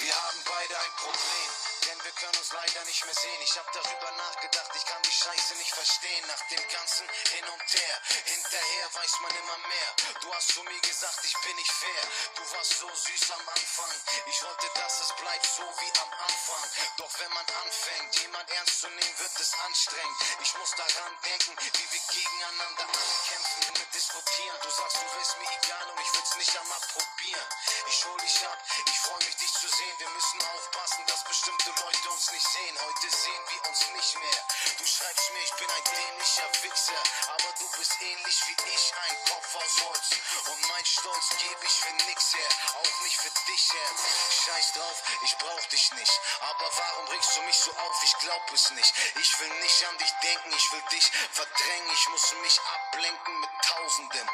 Wir haben beide ein Problem, denn wir können uns leider nicht mehr sehen. Ich hab darüber nachgedacht, ich kann die Scheiße nicht verstehen. Nach dem ganzen Hin und Her, hinterher weiß man immer mehr. Du hast zu mir gesagt, ich bin nicht fair. Du warst so süß am Anfang. Ich wollte, dass es bleibt so wie am Anfang. Doch wenn man anfängt, jemand ernst zu nehmen, wird es anstrengend. Ich muss daran denken, wie wir gegeneinander ankämpfen, mit diskutieren. Du sagst, du bist mir egal und ich will's nicht einmal probieren. Ich hol dich ab, ich freu mich, dich zu sehen. Wir müssen aufpassen, dass bestimmte Leute uns nicht sehen. Heute sehen wir uns nicht mehr. Du schreibst mir, ich bin ein dämlicher Wichser. Aber du bist ähnlich wie ich, ein Kopf aus Holz. Und mein Stolz gebe ich für nix her, auch nicht für dich her. Scheiß drauf, ich brauch dich nicht. Aber warum regst du mich so auf? Ich glaub es nicht. Ich will nicht an dich denken, ich will dich verdrängen. Ich muss mich ablenken mit Tausenden.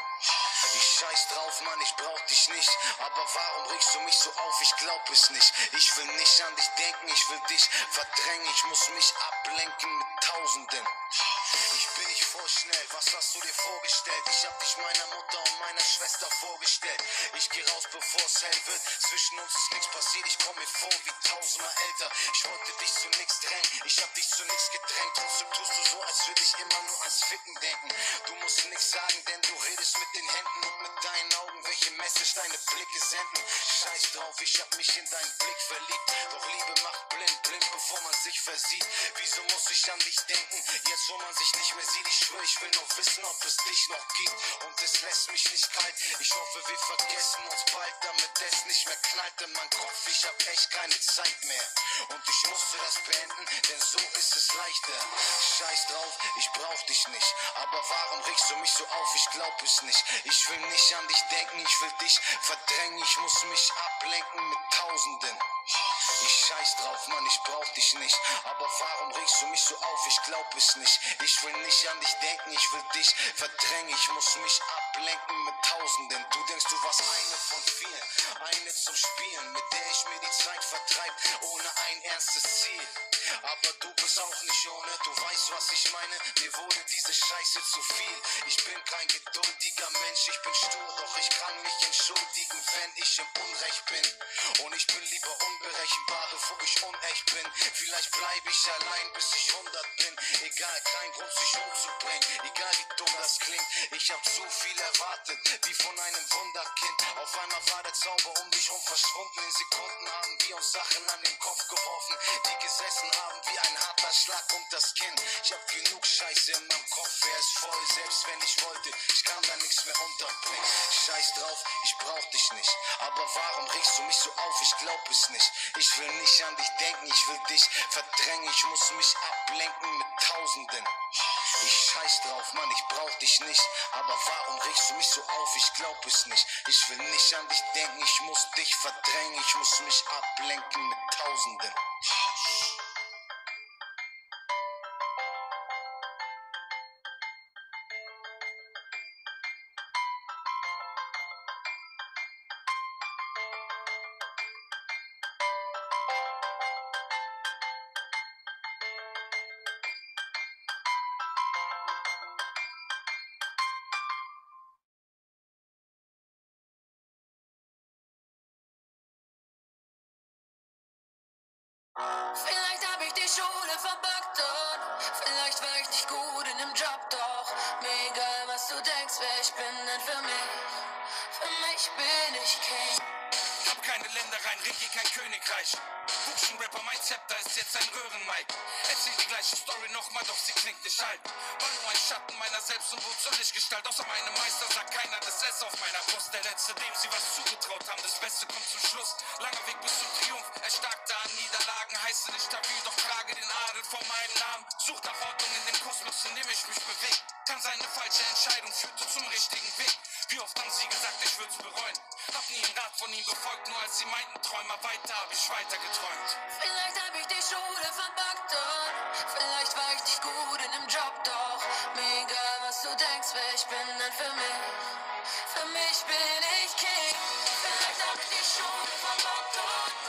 Ich scheiß drauf, Mann, ich brauch dich nicht. Aber warum regst du mich so auf? Ich glaub es nicht. Ich will nicht an dich denken, ich will dich verdrängen. Ich muss mich ablenken mit Tausenden. Ich bin nicht vorschnell, was hast du dir vorgestellt? Ich hab dich meiner Mutter und meiner Schwester vorgestellt. Ich geh raus, bevor's hell wird. Zwischen uns ist nichts passiert, ich komm mir vor wie tausendmal älter. Ich wollte dich zu nix drängen, ich hab dich zu nix gedrängt. Trotzdem tust du so, als würde ich immer nur ans Ficken denken. Du musst nix sagen, denn du redest mit den Händen und mit deinen Augen, welche Message deine Blicke senden. Scheiß drauf, ich hab mich in deinen Blick verliebt. Doch Liebe macht blind, blind, bevor man sich versieht. Wieso muss ich an dich denken, jetzt wo man sich nicht mehr sieht? Ich schwör, ich will nur wissen, ob es dich noch gibt. Und es lässt mich nicht kalt. Ich hoffe, wir vergessen uns bald, damit es nicht mehr knallt in meinem Kopf. Ich hab echt keine Zeit mehr. Und ich musste das beenden, denn so ist es leichter. Scheiß drauf, ich brauch dich nicht. Aber warum regst du mich so auf? Ich glaub es nicht. Ich will nicht an dich denken, ich will dich verdrängen. Ich muss mich ablenken mit Tausenden. Ich scheiß drauf, Mann, ich brauch dich nicht. Aber warum regst du mich so auf? Ich glaub es nicht. Ich will nicht an dich denken, ich will dich verdrängen. Ich muss mich ablenken mit Tausenden. Du denkst, du warst eine von vielen. Eine zum Spielen, mit der ich mir die Zeit vertreib, ohne ein ernstes Ziel. Aber du bist auch nicht ohne, du weißt, was ich meine. Mir wurde diese Scheiße zu viel. Ich bin kein geduldiger Mensch, ich bin stur, doch ich kann mich entschuldigen, wenn ich im Unrecht bin. Und ich bin lieber unberechenbar, bevor ich unecht bin. Vielleicht bleibe ich allein, bis ich 100 bin. Egal, kein Grund, sich umzubringen. Egal, wie dumm das klingt. Ich hab zu viel erwartet, wie von einem Wunderkind. Auf einmal war der Zauber um dich rum verschwunden. In Sekunden haben wir uns Sachen an den Kopf geworfen, die gesessen haben wie ein harter Schlag um das Kinn. Ich hab genug Scheiße in meinem Kopf, er ist voll, selbst wenn ich wollte. Ich kann da nichts mehr unterbringen. Scheiß drauf, ich brauch dich nicht. Aber warum regst du mich so auf? Ich glaub es nicht. Ich will nicht an dich denken, ich will dich verdrängen. Ich muss mich ablenken mit Tausenden. Ich scheiß drauf, Mann, ich brauch dich nicht. Aber warum regst du mich so auf? Ich glaub es nicht. Ich will nicht an dich denken, ich muss dich verdrängen. Ich muss mich ablenken mit Tausenden. Vielleicht hab ich die Schule verbockt und vielleicht war ich nicht gut in dem Job, doch mir egal, was du denkst, wer ich bin, denn für mich, für mich bin ich King. Hab keine Ländereien, regier kein Königreich. Wuchs ein Rapper, mein Zepter ist jetzt ein Röhrenmike. Erzähl die gleiche Story nochmal, doch sie klingt nicht alt. War nur ein Schatten meiner selbst und zur Lichtgestalt. Außer meinem Meister sagt keiner das S auf meiner Brust. Der Letzte, dem sie was zugetraut haben, das Beste kommt zum Schluss. Langer Weg bis zum Triumph, erstarkte an Niederlagen. Heiße nicht stabil, doch trage den Adel vor meinem Namen. Such nach Ordnung in dem Kosmos, in dem ich mich bewege. Kann sein, eine falsche Entscheidung führte zum richtigen Weg. Wie oft haben sie gesagt, ich würd's bereuen? Hab nie einen Rat von ihnen befolgt, nur als sie meinten, Träumer weiter, hab ich weiter geträumt. Vielleicht hab ich die Schule verbockt und vielleicht war ich nicht gut in dem Job, doch mir egal, was du denkst, wer ich bin, denn für mich, für mich bin ich King. Vielleicht hab ich die Schule verbockt und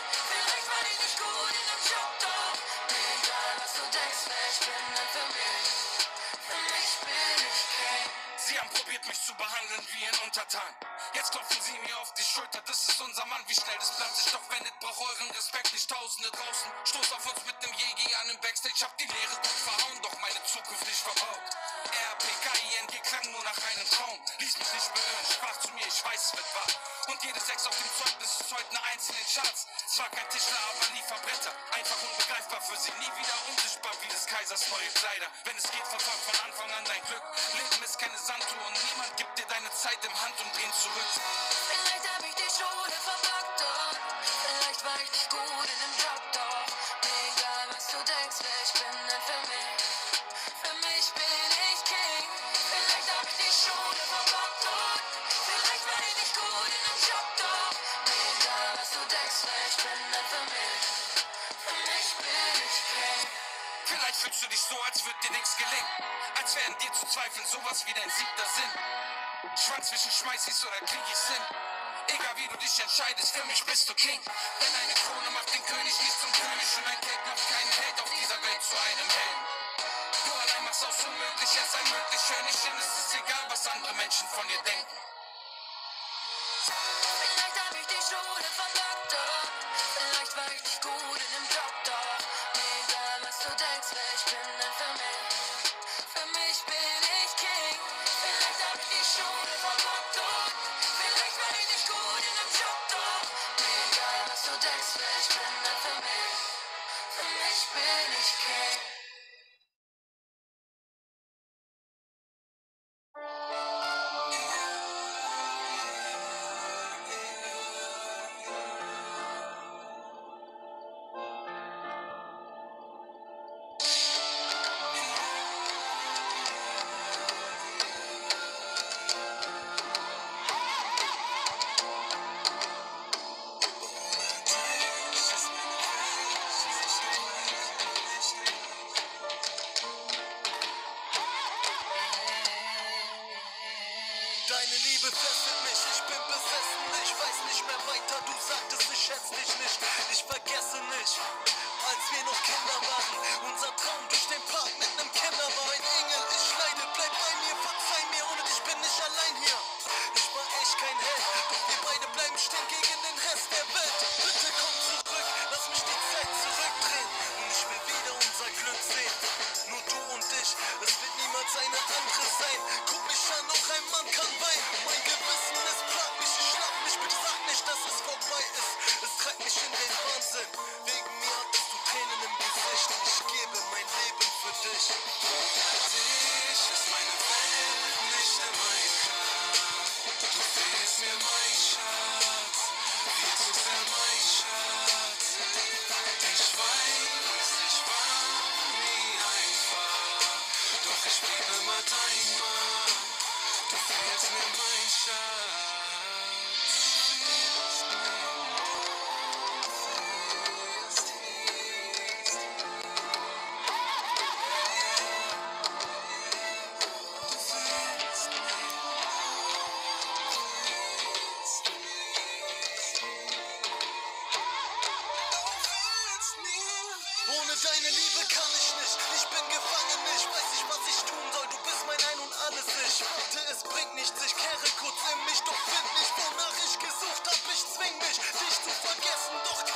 mich zu behandeln wie ein Untertan. Jetzt klopfen sie mir auf die Schulter, das ist unser Mann, wie schnell das Blatt sich doch wendet, brauch euren Respekt, nicht Tausende draußen. Stoß auf uns mit nem Jägi an im Backstage, hab die Leere gut verhauen, doch meine Zukunft nicht verbaut. RPKING klang nur nach einem Traum, ließ mich nicht beirren, sprach zu mir, ich weiß, es wird wahr. Und jede Sex auf dem Zeugnis ist heute eine Eins in Charts. Zwar kein Tischler, aber liefer Bretter, einfach unbegreifbar für sie, nie wieder unsichtbar wie des Kaisers neue Kleider. Wenn es geht, verfolgt von Anfang an dein Glück. Leben ist keine Sanduhr und niemand gibt dir deine Zeit im Handumdrehen zurück. Vielleicht hab ich die Schule verpackt und vielleicht war ich fühlst du dich so, als würde dir nichts gelingen. Als wären dir zu zweifeln sowas wie dein siebter Sinn. Schwank zwischen Schmeißis oder krieg ich's hin. Egal wie du dich entscheidest, für mich bist du King. Denn eine Krone macht den König nicht zum König und ein Geld macht keinen Held auf dieser Welt zu einem Helden. Du allein machst aus unmöglich erst ein möglich. Hör nicht hin, es ist egal, was andere Menschen von dir denken. Mich bin ich King. Vielleicht hab ich die Schule verpackt und vielleicht war ich nicht gut in dem Job, doch. Mir egal, was du denkst, wer ich bin Liebe fesselt mich, ich bin besessen, ich weiß nicht mehr weiter. Du sagtest, ich schätze dich nicht, ich vergesse nicht. Als wir noch Kinder waren, unser Traum durch den Park mit nem Kinder war ein Engel. Ich leide, bleib bei mir, verzeih mir, ohne dich bin ich allein hier. Ich war echt kein Held, doch wir beide bleiben stehen gegen Treibt mich in den Wahnsinn. Wegen mir hattest du Tränen im Gesicht. Ich gebe mein Leben für dich. Ohne dich ist meine Welt nicht in mein Du fehlst mir, mein Schatz. Liebe kann ich nicht, ich bin gefangen, ich weiß nicht, was ich tun soll, du bist mein Ein und Alles, ich wollte, es bringt nichts, ich kehre kurz in mich, doch find nicht, wonach ich gesucht hab, ich zwing mich, dich zu vergessen, doch kann